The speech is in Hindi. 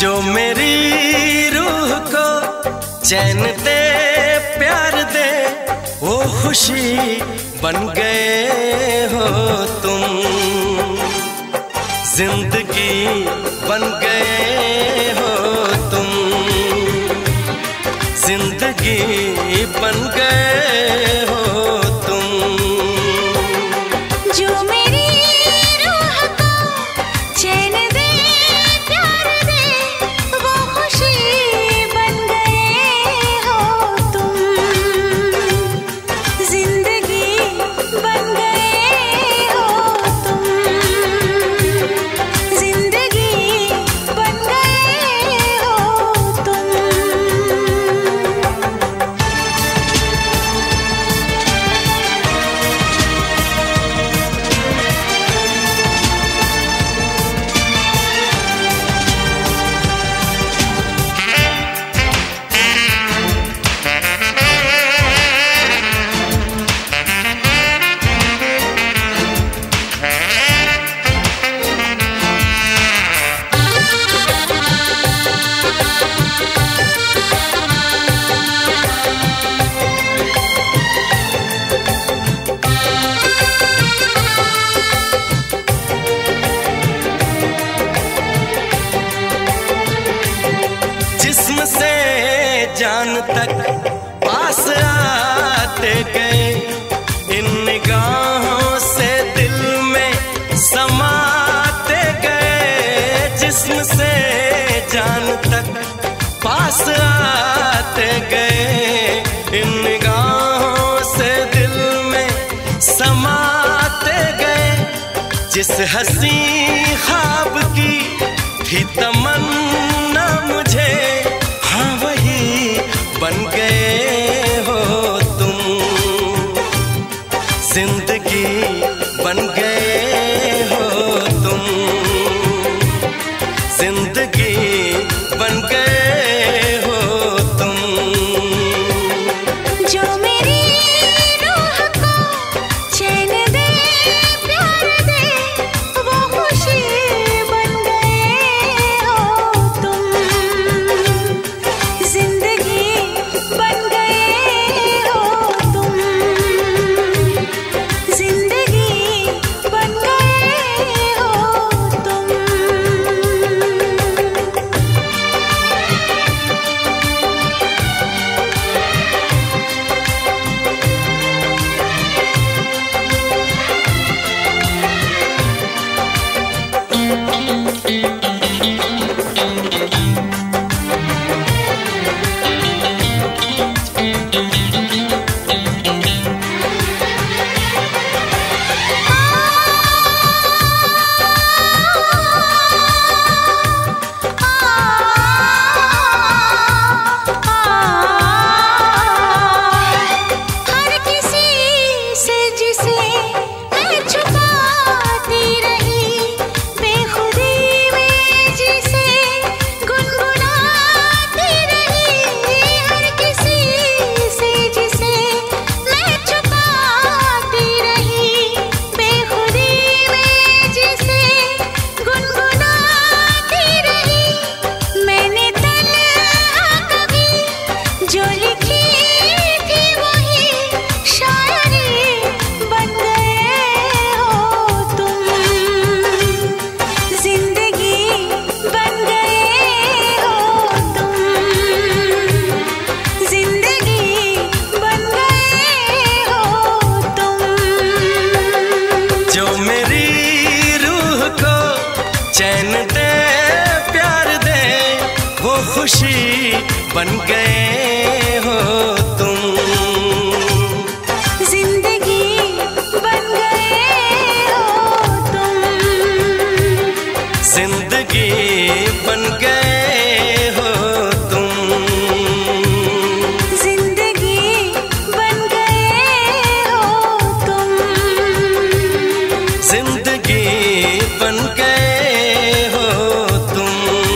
जो मेरी रूह को चैन दे प्यार दे, वो खुशी बन गए हो तुम। ज़िंदगी बन गए हो तुम। ज़िंदगी बन गए जान तक पास आते गए। इन निगाहों से दिल में समाते गए। जिस्म से जान तक पास आते गए। इन निगाहों से दिल में समाते गए। जिस हसी ख्वाब की थी तमन्ना मुझे बन गए। खुशी बन गए हो।